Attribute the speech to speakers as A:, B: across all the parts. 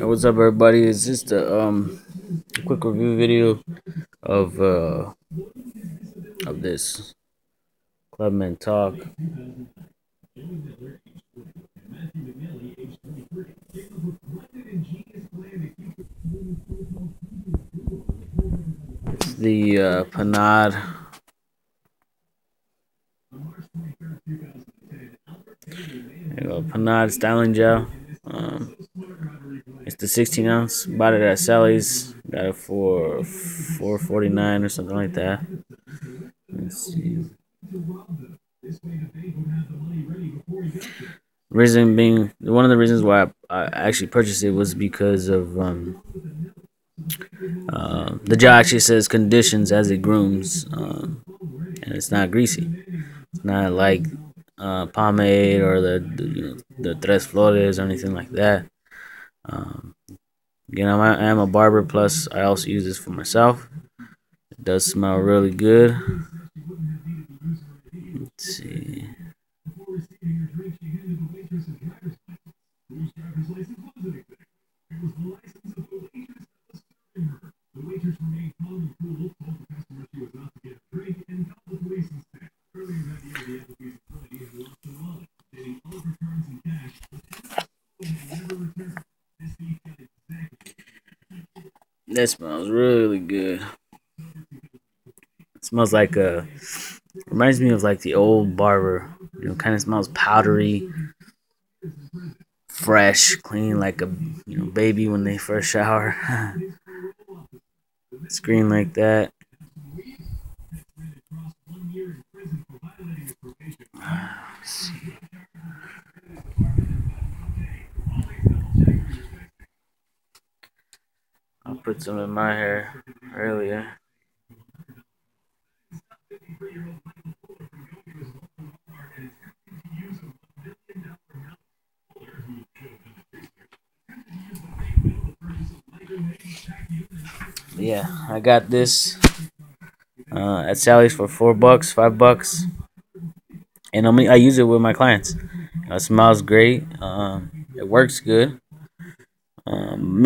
A: Hey, what's up, everybody? It's just a um quick review video of uh of this Clubman Talc. It's the uh, Pinaud. There you go, Pinaud styling gel. Um, the 16 ounce. Bought it at Sally's. Got it for 4.49 or something like that. Let's see. Reason being, one of the reasons why I, I actually purchased it was because of um, uh, the gel actually says conditions as it grooms, um, and it's not greasy. It's not like uh, pomade or the, the you know the tres flores or anything like that. Um, again, I'm, I am a barber. Plus, I also use this for myself. It does smell really good. Let's see. That smells really good. It smells like a reminds me of like the old barber. You know, kind of smells powdery, fresh, clean, like a you know baby when they first shower. Screen like that. I'll put some in my hair earlier. Yeah, I got this uh, at Sally's for four bucks, five bucks, and I mean I use it with my clients. it smells great. Um, it works good. Um,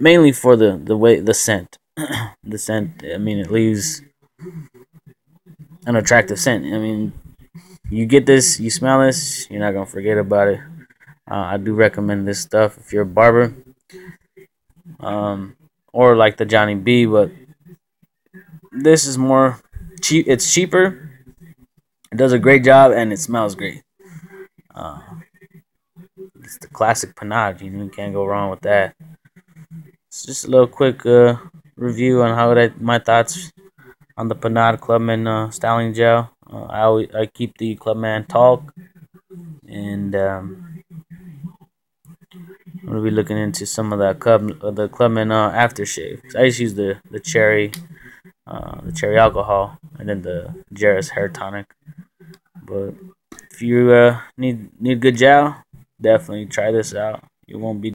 A: mainly for the the way the scent, the scent. I mean, it leaves an attractive scent. I mean, you get this, you smell this, you're not gonna forget about it. Uh, I do recommend this stuff if you're a barber, um, or like the Johnny B. But this is more cheap. It's cheaper. It does a great job and it smells great. Uh, it's the classic Pinaud. You can't go wrong with that. It's just a little quick uh, review on how that my thoughts on the Pinaud Clubman uh, styling gel. Uh, I always, I keep the Clubman Talc, and um, I'm gonna be looking into some of that club the Clubman uh, aftershave. I just use the the cherry, uh, the cherry alcohol, and then the Jeris hair tonic. But if you uh, need need good gel, definitely try this out. You won't be